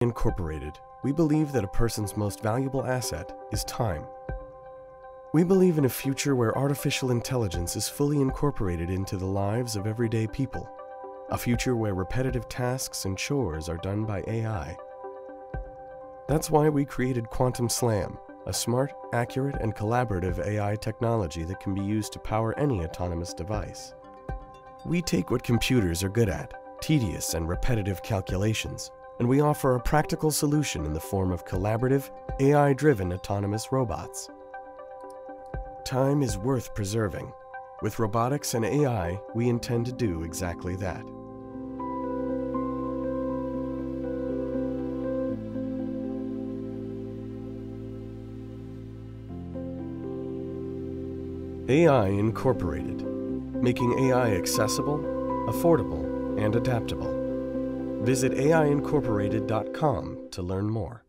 Incorporated, we believe that a person's most valuable asset is time. We believe in a future where artificial intelligence is fully incorporated into the lives of everyday people, a future where repetitive tasks and chores are done by AI. That's why we created Quantum Slam, a smart, accurate, and collaborative AI technology that can be used to power any autonomous device. We take what computers are good at, tedious and repetitive calculations, and we offer a practical solution in the form of collaborative, AI-driven autonomous robots. Time is worth preserving. With robotics and AI, we intend to do exactly that. AI Incorporated, making AI accessible, affordable, and adaptable. Visit AIincorporated.com to learn more.